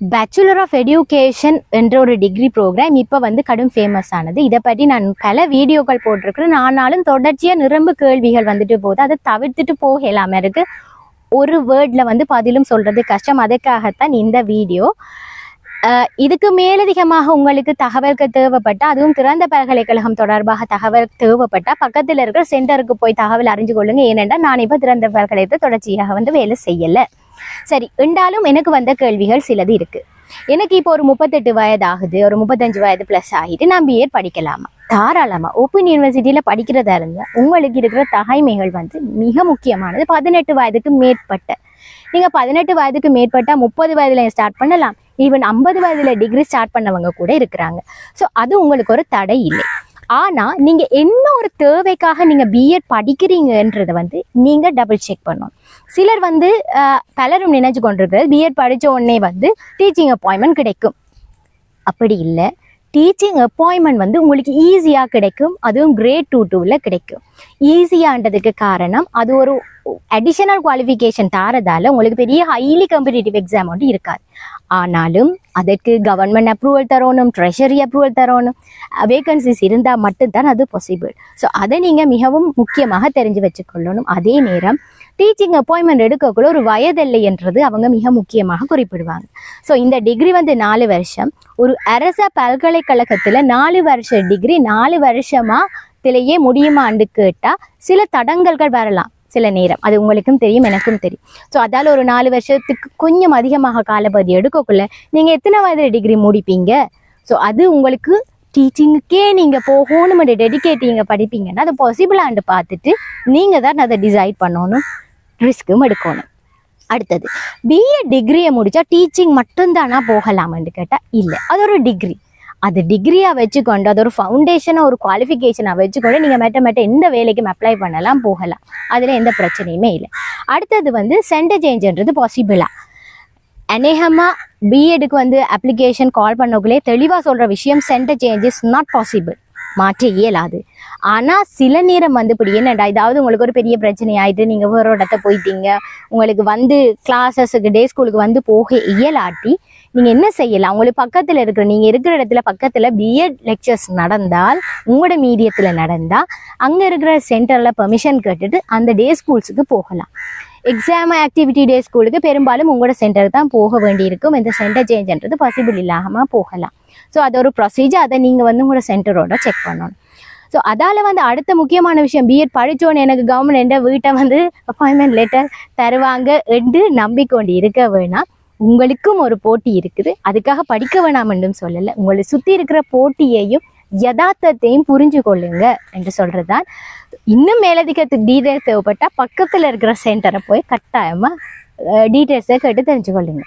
Bachelor of education என்ற ஒரு degree program இப்போ வந்து கடும் ஃபேமஸ் ஆனது. இதை பற்றி நான் பல வீடியோக்கள் போட்டிருக்கிறேன். ஆனாலும் தொடர்ச்சியாக நிரம்பு கேள்விகள் வந்துட்டு போகுது. அதை தவிர்த்துட்டு போகலாம இருக்குது ஒரு வேர்டில் வந்து பதிலும் சொல்கிறது கஷ்டம். அதுக்காகத்தான் இந்த வீடியோ. இதுக்கு மேலதிகமாக உங்களுக்கு தகவல்கள் தேவைப்பட்டால் அதுவும் திறந்த பல்கலைக்கழகம் தொடர்பாக தகவல் தேவைப்பட்டால் பக்கத்தில் இருக்கிற சென்டருக்கு போய் தகவல் அறிஞ்சு கொள்ளுங்க. ஏனென்றால் நான் இப்போ திறந்த பல்கலைக்கழகத்தை தொடர்ச்சியாக வந்து வேலை செய்யலை. சரி என்றாலும் எனக்கு வந்த கேள்விகள் சிலது இருக்கு. எனக்கு இப்போ ஒரு முப்பத்தெட்டு வயது ஆகுது ஒரு முப்பத்தஞ்சு வயது ப்ளஸ் ஆகிட்டு நான் பிஎட் படிக்கலாமா? தாராளமா. ஓப்பன் யூனிவர்சிட்டியில் படிக்கிறதா இருந்தால் உங்களுக்கு இருக்கிற தகைமைகள் வந்து மிக முக்கியமானது. பதினெட்டு வயதுக்கு மேற்பட்ட. நீங்க பதினெட்டு வயதுக்கு மேற்பட்டா முப்பது வயதுல ஸ்டார்ட் பண்ணலாம். ஈவன் ஐம்பது வயதுல டிகிரி ஸ்டார்ட் பண்ணவங்க கூட இருக்கிறாங்க. ஸோ அது உங்களுக்கு ஒரு தடை இல்லை. ஆனால் நீங்கள் என்ன ஒரு தேவைக்காக நீங்கள் பிஎட் படிக்கிறீங்கன்றத வந்து நீங்கள் டபுள் செக் பண்ணணும். சிலர் வந்து பலரும் நினைச்சு கொண்டிருக்கிறது பிஎட் படித்த உடனே வந்து டீச்சிங் அப்பாயின்மெண்ட் கிடைக்கும். அப்படி இல்லை. டீச்சிங் அப்பாயின்மெண்ட் வந்து உங்களுக்கு ஈஸியாக கிடைக்கும். அதுவும் கிரேட் டூ டூவில் கிடைக்கும். ஈஸியான்றதுக்கு காரணம் அது ஒரு அடிஷனல் குவாலிஃபிகேஷன் தாரதால உங்களுக்கு பெரிய ஹைலி காம்படிட்டிவ் எக்ஸாம் வந்து இருக்காது. ஆனாலும் அதற்கு கவர்மெண்ட் அப்ரூவல் தரணும் ட்ரெஷரி அப்ரூவல் தரணும் வேகன்சிஸ் இருந்தால் மட்டும்தான் அது பாசிபிள் ஸோ அதை நீங்கள் மிகவும் முக்கியமாக தெரிஞ்சு வச்சுக்கொள்ளணும். அதே நேரம் டீச்சிங் அப்பாயின்மெண்ட் எடுக்கக்குள்ள ஒரு வயதில்லை என்றது அவங்க மிக முக்கியமாக குறிப்பிடுவாங்க. ஸோ இந்த டிகிரி வந்து நாலு வருஷம். ஒரு அரச பல்கலைக்கழகத்தில் நாலு வருஷ டிகிரி நாலு வருஷமா திலேயே முடியுமான்னு கேட்டால் சில தடங்கல்கள் வரலாம். சில நேரம். அது உங்களுக்கும் தெரியும் எனக்கும் தெரியும். ஸோ அதால் ஒரு நாலு வருஷத்துக்கு கொஞ்சம் அதிகமாக காலப்பகுதி எடுக்கக்குள்ள நீங்கள் எத்தனை வயதில் டிகிரி முடிப்பீங்க? ஸோ அது உங்களுக்கு டீச்சிங்குக்கே நீங்கள் போகணும் டெடிகேட்டிங்க படிப்பீங்கன்னா அது பாசிபிளான்னு பார்த்துட்டு நீங்கள் தான் அதை டிசைட் பண்ணணும். ரிஸ்க்கும் எடுக்கணும். அடுத்தது பிஏ டிகிரியை முடித்தா டீச்சிங் மட்டும்தானா போகலாமான்னு கேட்டால் இல்லை. அது ஒரு டிகிரி அது டிகிரியாக வச்சுக்கொண்டு அது ஒரு ஃபவுண்டேஷனை ஒரு குவாலிஃபிகேஷனாக வச்சுக்கொண்டு நீங்கள் மெட்ட மெட்ட எந்த வேலைக்கும் அப்ளை பண்ணலாம் போகலாம். அதில் எந்த பிரச்சனையுமே இல்லை. அடுத்தது வந்து சென்டர் சேஞ்சுன்றது பாசிபிளாக அநேகமாக பிஎடுக்கு வந்து அப்ளிகேஷன் கால் பண்ணக்குள்ளே தெளிவாக சொல்கிற விஷயம் centre change is not possible மாற்ற இயலாது. ஆனால் சில நேரம் வந்து இப்படி என்னடா இதாவது உங்களுக்கு ஒரு பெரிய பிரச்சனை ஆயிட்டு நீங்கள் வேறு இடத்த போயிட்டீங்க உங்களுக்கு வந்து கிளாஸஸுக்கு டே ஸ்கூலுக்கு வந்து போக இயலாட்டி நீங்கள் என்ன செய்யலாம்? உங்களுக்கு பக்கத்தில் இருக்கிற நீங்கள் இருக்கிற இடத்துல பக்கத்தில் பிஎட் லெக்சர்ஸ் நடந்தால் உங்களோட மீடியத்தில் நடந்தால் அங்கே இருக்கிற சென்டரில் பெர்மிஷன் கேட்டுட்டு அந்த டே ஸ்கூல்ஸுக்கு போகலாம். எக்ஸாம் ஆக்டிவிட்டி டே ஸ்கூலுக்கு பெரும்பாலும் உங்களோட சென்டருக்கு தான் போக வேண்டியிருக்கும். இந்த சென்டர் சேஞ்சுன்றது பாசிபிள் இல்லாமல் போகலாம். ஸோ அது ஒரு ப்ரொசீஜர் அதை நீங்கள் வந்து உங்களோட சென்டரோட செக் பண்ணணும். ஸோ அதால் வந்து அடுத்த முக்கியமான விஷயம் பிஎட் படித்தோன்னு எனக்கு கவர்மெண்ட் வீட்டை வந்து அப்பாயின்மெண்ட் லெட்டர் தருவாங்க என்று நம்பிக்கொண்டு இருக்க வேணாம். உங்களுக்கும் ஒரு போட்டி இருக்குது. அதுக்காக படிக்க வேணாம் என்றும் சொல்லலை. உங்களை சுற்றி இருக்கிற போட்டியையும் யதார்த்தத்தையும் புரிஞ்சு கொள்ளுங்க என்று சொல்கிறது தான் இன்னும் மேலதிகத்துக்கு டீடைல்ஸ் தேவைப்பட்டால் பக்கத்தில் இருக்கிற சென்டரை போய் கட்டாயமாக டீடைல்ஸை கேட்டு தெரிஞ்சுக்கொள்ளுங்க.